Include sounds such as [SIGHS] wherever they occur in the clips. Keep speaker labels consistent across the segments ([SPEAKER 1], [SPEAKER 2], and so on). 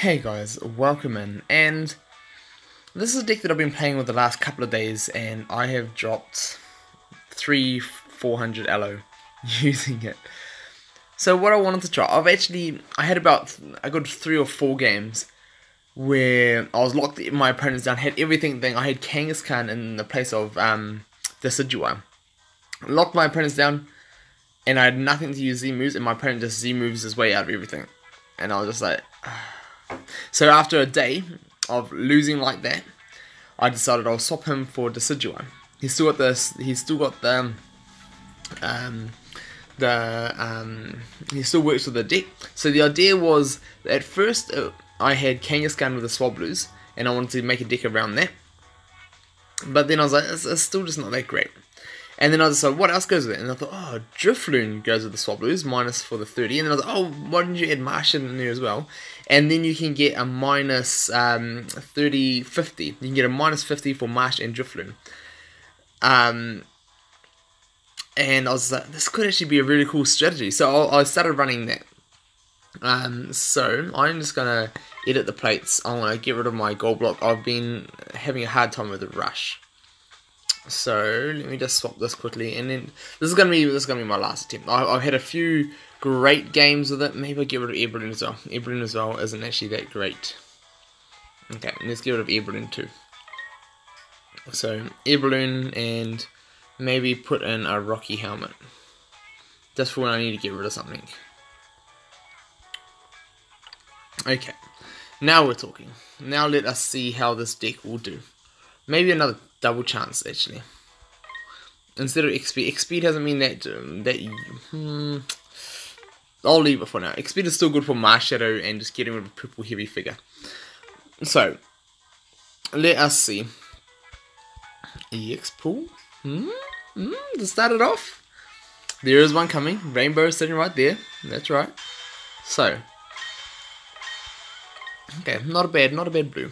[SPEAKER 1] Hey guys, welcome in, and this is a deck that I've been playing with the last couple of days, and I have dropped three 400 elo [LAUGHS] using it. So what I wanted to try, I've actually, I had about a good three or four games where I was locked my opponents down, had everything thing, I had Kangaskhan in the place of um, Decidueye. Locked my opponents down, and I had nothing to use Z moves, and my opponent just Z moves his way out of everything. And I was just like, [SIGHS] so after a day of losing like that, I decided I'll swap him for Decidueye. He's still got this. He's still got the um, the um, he still works with the deck. So the idea was at first uh, I had Kangaskhan with the Swablu's, and I wanted to make a deck around that. But then I was like, it's, it's still just not that great. And then I decided, what else goes with it? And I thought, oh, Drifloon goes with the Swablu's, minus for the 30. And then I was like, oh, why didn't you add Martian in there as well? And then you can get a minus, um, 30, 50. You can get a minus 50 for Marsh and Drifloon. Um, and I was like, this could actually be a really cool strategy. So I, I started running that. Um, so I'm just gonna edit the plates. I want to get rid of my goal block. I've been having a hard time with the rush. So let me just swap this quickly, and then this is gonna be this is gonna be my last attempt. I, have had a few great games with it. Maybe I get rid of Airballoon as well. Airballoon as well isn't actually that great. Okay, let's get rid of Airballoon too. So Airballoon and maybe put in a Rocky helmet, just for when I need to get rid of something. Okay, now we're talking. Now let us see how this deck will do. Maybe another double chance actually. Instead of XP, XP doesn't mean that um, that you, hmm, I'll leave it for now. XP is still good for Marshadow and just getting rid of a purple heavy figure. So let us see. EX pool. Hmm. Hmm. To start it off, there is one coming. Rainbow is sitting right there. That's right. So. Okay, not a bad, not a bad blue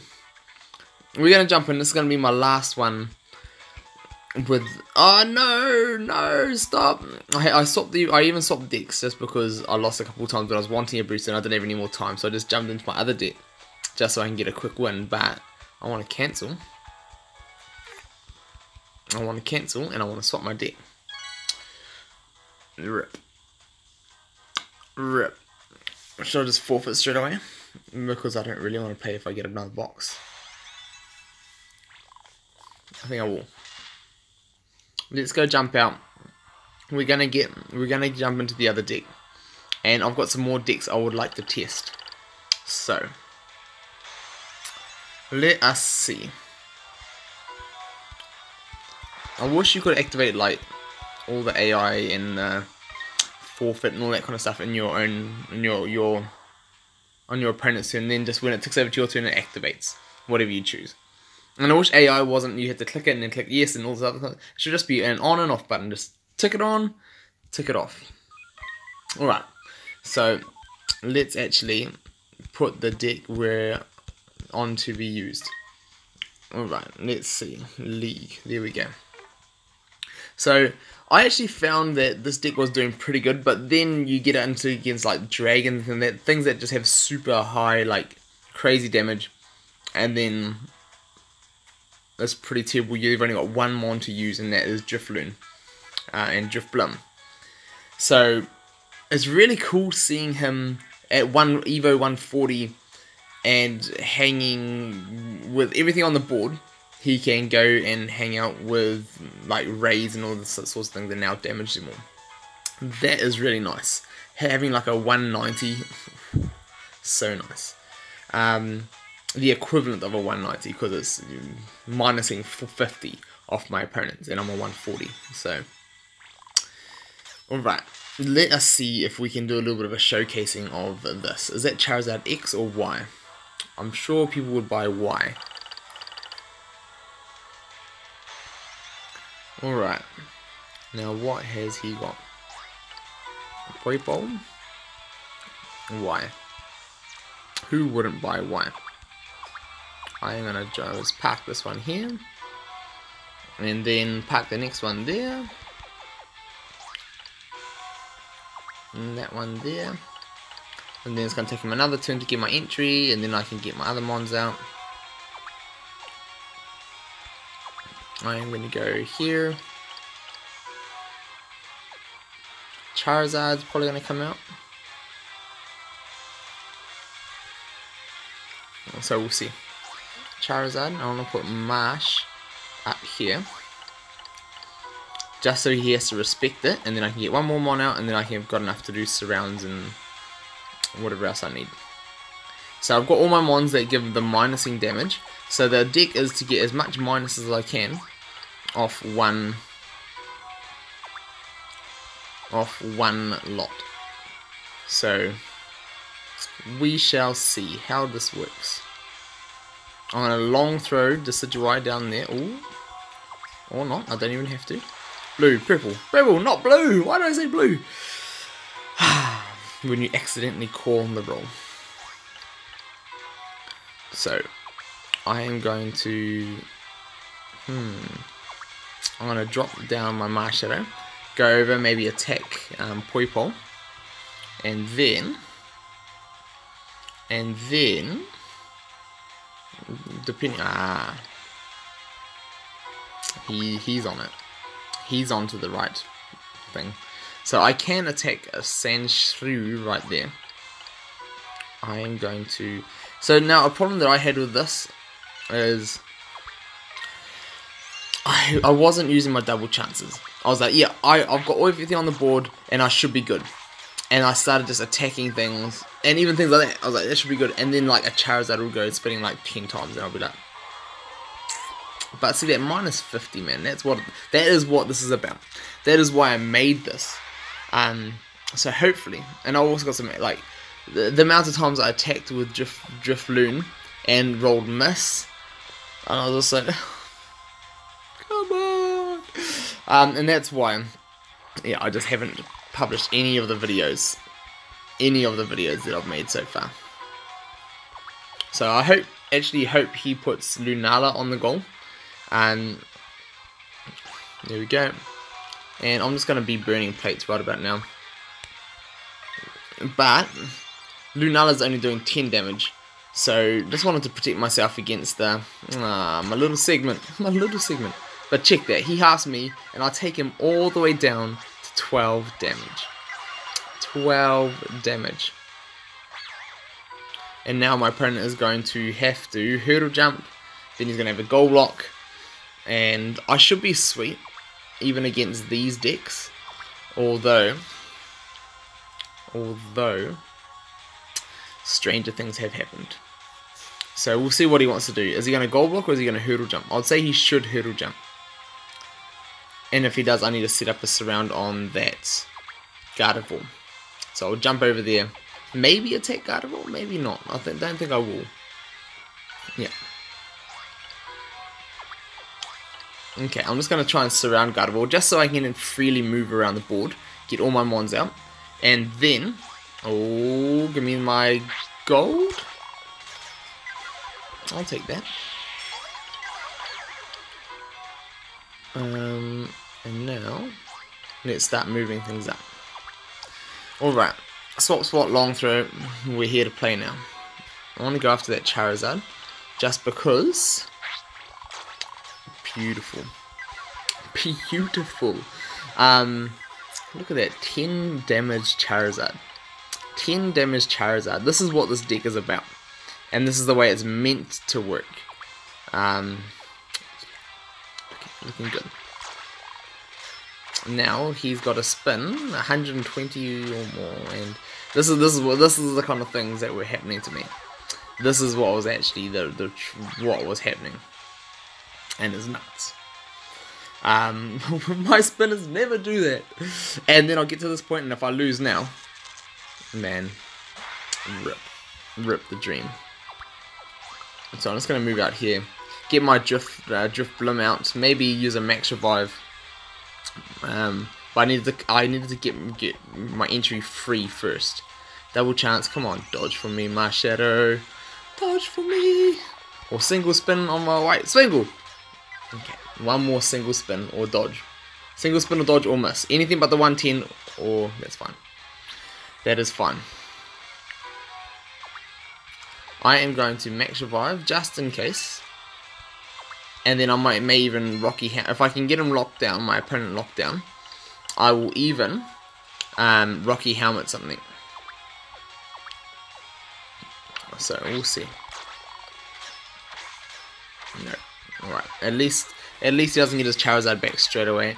[SPEAKER 1] we're gonna jump in. This is gonna be my last one. With oh no no stop! I I swapped the I even swapped decks just because I lost a couple times when I was wanting a boost and I didn't have any more time, so I just jumped into my other deck just so I can get a quick win. But I want to cancel. I want to cancel and I want to swap my deck. Rip. Rip. Should I just forfeit straight away? Because I don't really want to pay if I get another box. I think I will. Let's go jump out. We're gonna get we're gonna jump into the other deck. And I've got some more decks I would like to test. So let us see. I wish you could activate like all the AI and uh, forfeit and all that kind of stuff in your own in your your on your opponent's turn, and then just when it takes over to your turn, it activates whatever you choose. And I wish AI wasn't you had to click it and then click yes and all this other stuff. It should just be an on and off button. Just tick it on, tick it off. Alright, so let's actually put the deck where on to be used. Alright, let's see. League. There we go. So I actually found that this deck was doing pretty good, but then you get into against like dragons and that things that just have super high like crazy damage, and then that's pretty terrible. You've only got one mon to use, and that is Drifloon uh, and Drifblim. So it's really cool seeing him at one Evo 140 and hanging with everything on the board. He can go and hang out with like rays and all this sorts of things that now damage them all. That is really nice. Having like a 190, [LAUGHS] so nice. Um, the equivalent of a 190 because it's minusing 50 off my opponents and I'm a 140 so. Alright let us see if we can do a little bit of a showcasing of this. Is that Charizard X or Y? I'm sure people would buy Y. Alright now what has he got? A Bomb Y. Who wouldn't buy Y I'm gonna just pack this one here and then pack the next one there and that one there And then it's to take him another turn to get my entry, and then I can get my other mons out. I am going to go here. Charizard's probably to come out. So we'll see. Charizard, I want to put Marsh up here. Just so he has to respect it, and then I can get one more mon out, and then I can have got enough to do surrounds and whatever else I need. So I've got all my mons that give the minusing damage. So the deck is to get as much minus as I can off one off one lot. So we shall see how this works. I'm going to long throw Decidueye down there. Ooh. Or not, I don't even have to. Blue, purple, purple, not blue! Why did I say blue? [SIGHS] when you accidentally call on the roll. So, I am going to... Hmm... I'm going to drop down my Marshadow, go over, maybe attack um, Poipole, and then, and then, depending, ah, he, he's on it. He's on to the right thing. So I can attack a Sandshrew right there. I am going to... So now a problem that I had with this is I, I wasn't using my double chances. I was like, yeah, I, I've got everything on the board and I should be good. And I started just attacking things and even things like that. I was like, that should be good. And then like a Charizard will go spinning like 10 times and I'll be like, but see that minus 50 man, that's what, that is what this is about. That is why I made this. Um, so hopefully, and I've also got some, like, the, the amount of times I attacked with Drift, Drifloon and rolled miss, and I was just like, [LAUGHS] come on. Um, and that's why, yeah, I just haven't published any of the videos, any of the videos that I've made so far. So I hope, actually hope he puts Lunala on the goal. And there we go. And I'm just going to be burning plates right about now. But Lunala's only doing 10 damage. So just wanted to protect myself against the uh, my little segment, [LAUGHS] my little segment. But check that, he has me, and I take him all the way down 12 damage. 12 damage. And now my opponent is going to have to hurdle jump, then he's going to have a goal block. and I should be sweet, even against these decks, although, although, stranger things have happened. So we'll see what he wants to do. Is he going to goal block or is he going to hurdle jump? I'd say he should hurdle jump. And if he does, I need to set up a surround on that Gardevoir. So I'll jump over there. Maybe attack Gardevoir, maybe not. I th don't think I will. Yeah. Okay, I'm just going to try and surround Gardevoir just so I can freely move around the board. Get all my mons out. And then... Oh, give me my gold. I'll take that. Um, and now, let's start moving things up. Alright, swap swap long throw, we're here to play now. I want to go after that Charizard, just because... Beautiful. Beautiful. Um, look at that, 10 damage Charizard. 10 damage Charizard. This is what this deck is about. And this is the way it's meant to work. Um, looking good. Now he's got a spin, 120 or more, and this is this is what this is the kind of things that were happening to me. This is what was actually the, the what was happening, and it's nuts. Um, [LAUGHS] my spinners never do that, and then I'll get to this point, and if I lose now, man, rip, rip the dream. So I'm just gonna move out here get my drift uh, Drifblim out. Maybe use a max revive. Um, but I needed to I needed to get get my entry free first. Double chance. Come on, dodge for me, my Marshadow. Dodge for me. Or single spin on my white single. Okay, one more single spin or dodge. Single spin or dodge or miss. Anything but the 110 or that's fine. That is fine. I am going to max revive just in case. And then I might may even Rocky if I can get him locked down, my opponent locked down, I will even um, Rocky helmet something. So we'll see. No. Alright. At least at least he doesn't get his Charizard back straight away.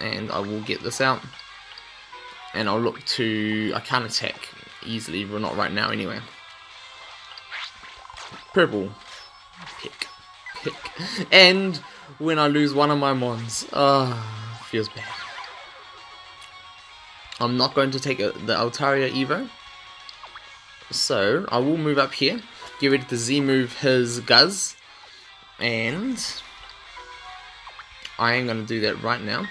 [SPEAKER 1] And I will get this out. And I'll look to I can't attack easily, but not right now anyway. Purple. Pick. And when I lose one of my mons. Ah, oh, feels bad. I'm not going to take a, the Altaria Evo. So, I will move up here. Get ready to Z-move his Guz. And... I am going to do that right now.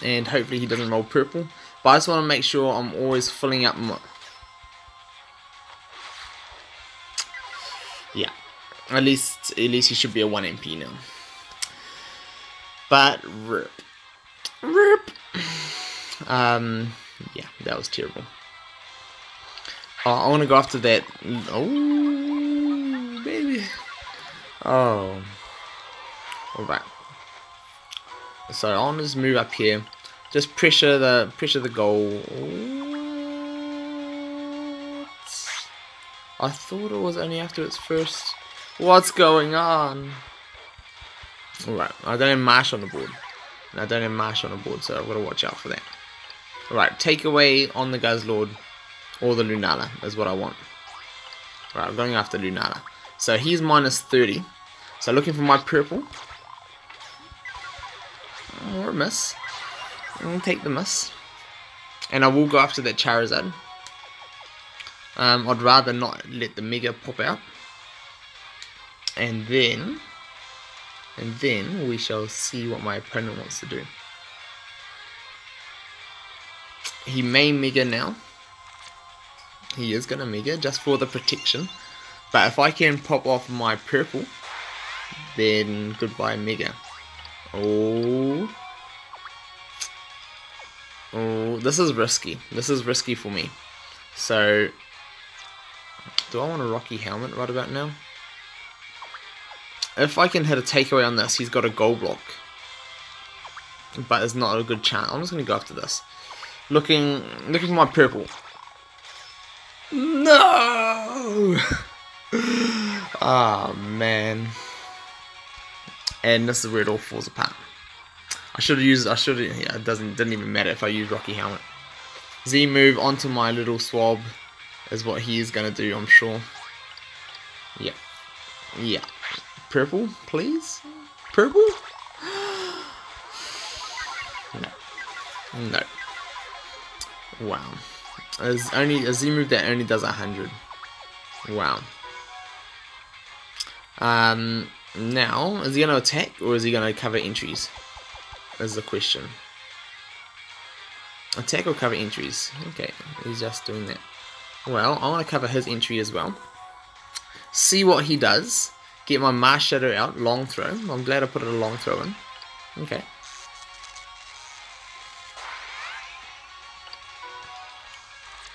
[SPEAKER 1] And hopefully he doesn't roll purple. But I just want to make sure I'm always filling up At least, at least he should be a 1 MP now. But, rip. Rip. Um, yeah, that was terrible. Oh, I want to go after that. Oh, baby. Oh. Alright. So I want to just move up here. Just pressure the pressure the goal. I thought it was only after its first. What's going on? Alright, I don't have Marsh on the board. And I don't have Marsh on the board, so I've got to watch out for that. Alright, take away on the Guzzlord or the Lunala is what I want. Alright, I'm going after Lunala. So he's minus 30. So looking for my purple. Or a miss. I'll take the miss. And I will go after that Charizard. Um, I'd rather not let the Mega pop out. And then and then we shall see what my opponent wants to do. He may Mega now. He is to Mega just for the protection. But if I can pop off my purple, then goodbye Mega. Oh. Oh, this is risky. This is risky for me. So, do I want a Rocky Helmet right about now? If I can hit a takeaway on this, he's got a goal block. But it's not a good chance. I'm just going to go after this. Looking, looking for my purple. No! [LAUGHS] Ah, oh, man. And this is where it all falls apart. I should have used, I should have, yeah, it doesn't, didn't even matter if I used Rocky Helmet. Z move onto my little swab is what he is going to do, I'm sure. Yeah. Yeah. Purple, please? Purple? No. [GASPS] No. Wow. As only a Z move that only does a hundred. Wow. Um now, is he gonna attack or is he gonna cover entries? Is the question. Attack or cover entries? Okay, he's just doing that. Well, I want to cover his entry as well. See what he does. Get my Marshadow out, long throw. I'm glad I put it a long throw in. Okay.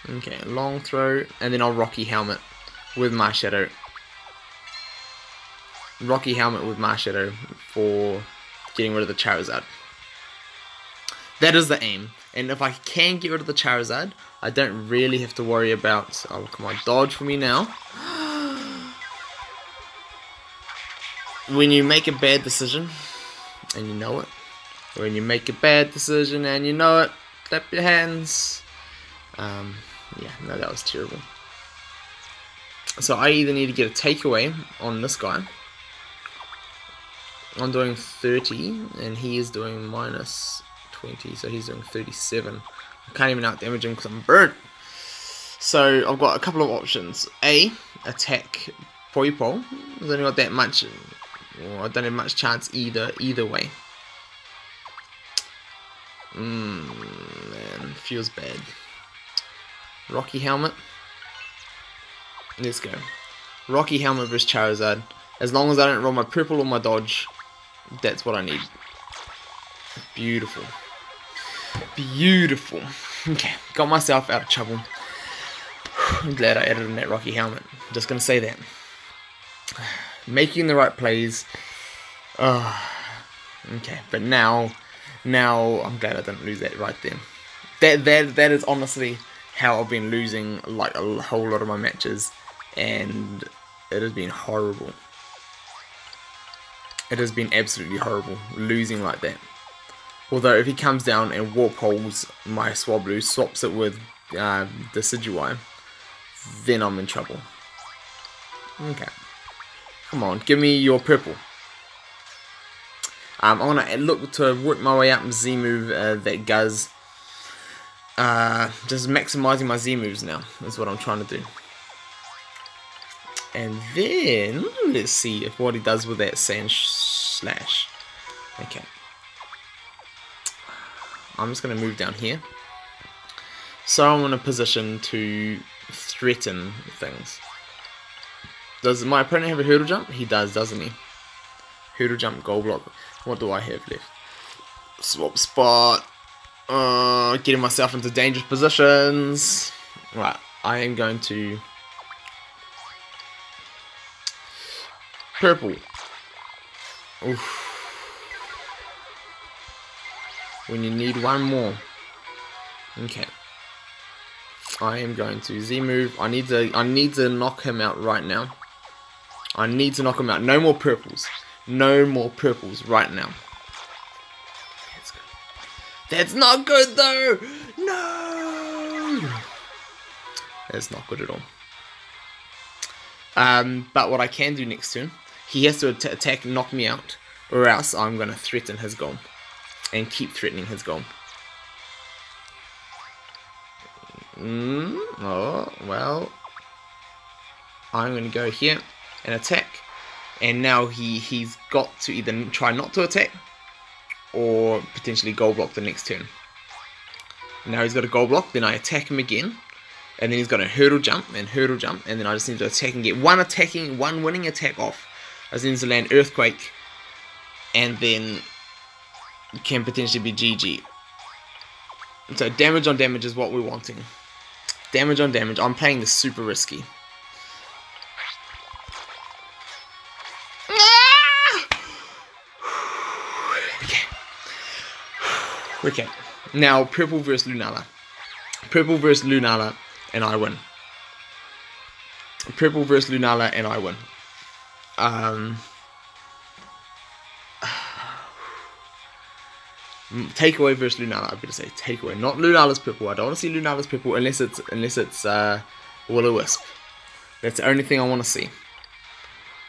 [SPEAKER 1] Okay, long throw, and then I'll Rocky Helmet with my Shadow. Rocky Helmet with my Shadow for getting rid of the Charizard. That is the aim. And if I can get rid of the Charizard, I don't really have to worry about... Oh, come on, dodge for me now. When you make a bad decision and you know it, when you make a bad decision and you know it, clap your hands. Um, yeah, no, that was terrible. So I either need to get a takeaway on this guy. I'm doing 30 and he is doing minus 20, so he's doing 37. I can't even out damage him because I'm burnt. So I've got a couple of options. A, attack Poipole. There's only got that much well, I don't have much chance either, either way. Mmm, man, feels bad. Rocky Helmet. Let's go. Rocky Helmet versus Charizard. As long as I don't roll my purple or my dodge, that's what I need. Beautiful. Beautiful. Okay, got myself out of trouble. [SIGHS] I'm glad I added in that Rocky helmet. Just gonna say that. Making the right plays. Oh, okay, but now, now I'm glad I didn't lose that right then. That that that is honestly how I've been losing like a whole lot of my matches, and it has been horrible. It has been absolutely horrible losing like that. Although if he comes down and warp holes my Swablu, swaps it with uh, Decidueye, then I'm in trouble. Okay. Come on, give me your purple. Um, I want to look to work my way up Z move uh, that Guz. Uh, just maximizing my Z moves now is what I'm trying to do. And then, let's see if what he does with that Sandslash. Okay. I'm just going to move down here. So I'm in a position to threaten things. Does my opponent have a hurdle jump? He does, doesn't he? Hurdle jump, gold block. What do I have left? Swap spot. Uh, getting myself into dangerous positions. Right, I am going to Purple. Oof. When you need one more. Okay. I am going to Z move. I need to I need to knock him out right now. I need to knock him out. No more purples. No more purples right now. That's good. That's not good though. No. That's not good at all. Um, but what I can do next turn he has to attack knock me out, or else I'm going to threaten his goal. And keep threatening his goal. Mm, oh, well. I'm going to go here and attack. And now he, he's got to either try not to attack, or potentially goal block the next turn. Now he's got a goal block, then I attack him again. And then he's got a hurdle jump and hurdle jump, and then I just need to attack and get one attacking, one winning attack off as in the land earthquake and then can potentially be GG. So damage on damage is what we're wanting. Damage on damage. I'm playing this super risky. Okay. Now, purple versus Lunala. Purple versus Lunala, and I win. Purple versus Lunala, and I win. Um, [SIGHS] takeaway versus Lunala. I'm gonna say takeaway, not Lunala's purple. I don't want to see Lunala's purple unless it's unless it's uh, Will-O-Wisp. That's the only thing I want to see.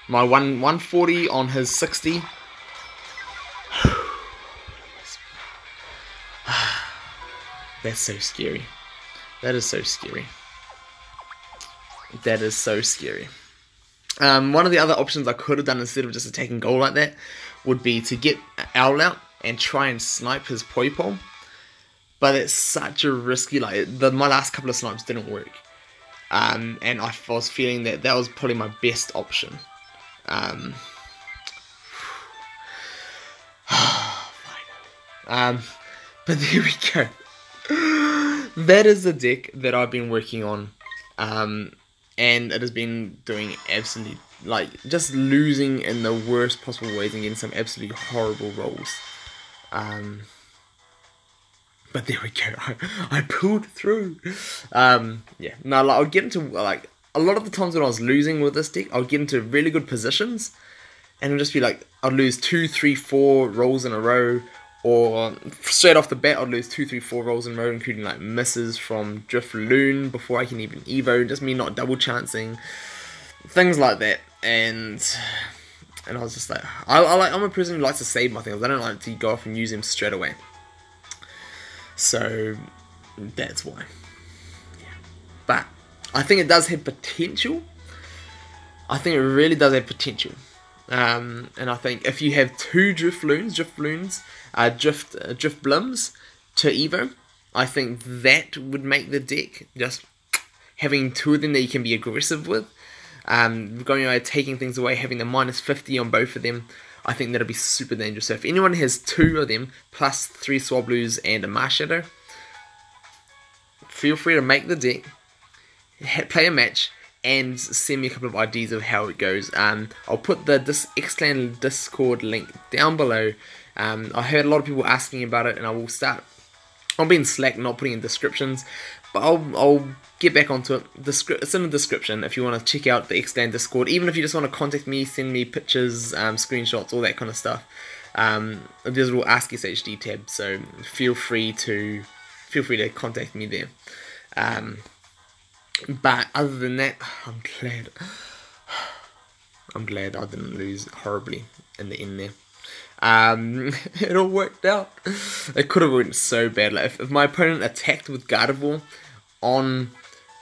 [SPEAKER 1] My one 140 on his 60. That's so scary. That is so scary. That is so scary. Um, one of the other options I could have done instead of just attacking goal like that would be to get Owl out and try and snipe his Poipole. But it's such a risky, like, the, my last couple of snipes didn't work. Um, and I was feeling that that was probably my best option. Um, [SIGHS] [SIGHS] um, [LAUGHS] but there we go. [LAUGHS] that is the deck that I've been working on. Um, and it has been doing absolutely like just losing in the worst possible ways and getting some absolutely horrible rolls. Um, but there we go. [LAUGHS] I, I pulled through. Um, yeah. Now like, I'll get into like a lot of the times when I was losing with this deck, I'll get into really good positions, and it'll just be like I'll lose two, three, four rolls in a row, or straight off the bat, I'd lose two, three, four rolls in a row, including like misses from Drifloon before I can even Evo, just me not double chancing, things like that. And and I was just like, I, I like I'm a person who likes to save my things. I don't like to go off and use them straight away. So that's why. Yeah. But I think it does have potential. I think it really does have potential. Um, and I think if you have two Drifloons, Drifloons, uh, Drift, uh, Drifblims to Evo, I think that would make the deck just having two of them that you can be aggressive with. Um, going away, taking things away, having the minus 50 on both of them, I think that'll be super dangerous. So if anyone has two of them, plus three Swablu's and a Marshadow, feel free to make the deck. play a match and send me a couple of ideas of how it goes. Um, I'll put the this Xclan Discord link down below. Um, I heard a lot of people asking about it, and I will start. I'll be in Slack, not putting in descriptions, but I'll I'll get back onto it. Descri- it's in the description if you want to check out the Xclan Discord. Even if you just want to contact me, send me pictures, um, screenshots, all that kind of stuff. Um, there's a little Ask SHD tab, so feel free to feel free to contact me there. Um, but other than that, I'm glad. I'm glad I didn't lose horribly in the end there. Um, [LAUGHS] it all worked out. It could have went so bad. Like if, if my opponent attacked with Gardevoir on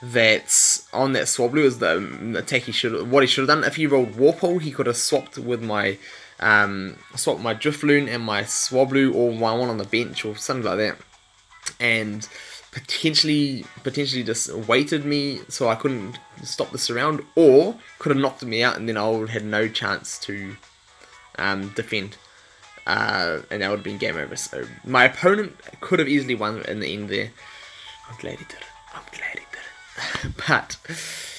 [SPEAKER 1] that on that Swablu is the attack he should what he should have done. If he rolled Warpole, he could have swapped with my um, swapped my Drifloon and my Swablu or my one on the bench or something like that, and potentially potentially just waited me so I couldn't stop the surround, or could have knocked me out and then I would have had no chance to um, defend. Uh, and that would have been game over. So my opponent could have easily won in the end there. I'm glad he did. I'm glad he did [LAUGHS] but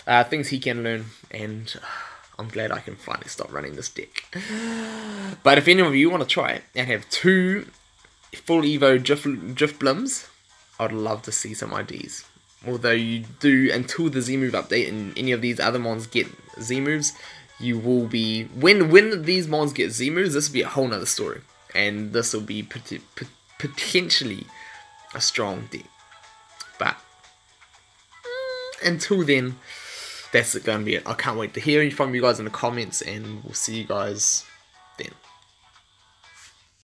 [SPEAKER 1] uh, things he can learn, and uh, I'm glad I can finally stop running this deck. But if any of you want to try it and have two full Evo Drift, Drifblooms, I'd love to see some IDs. Although you do, until the Z move update and any of these other mons get Z moves, you will be when when these mons get Z moves. This will be a whole nother story, and this will be pot- pot- potentially a strong deck. But mm, until then, that's going to be it. I can't wait to hear from you guys in the comments, and we'll see you guys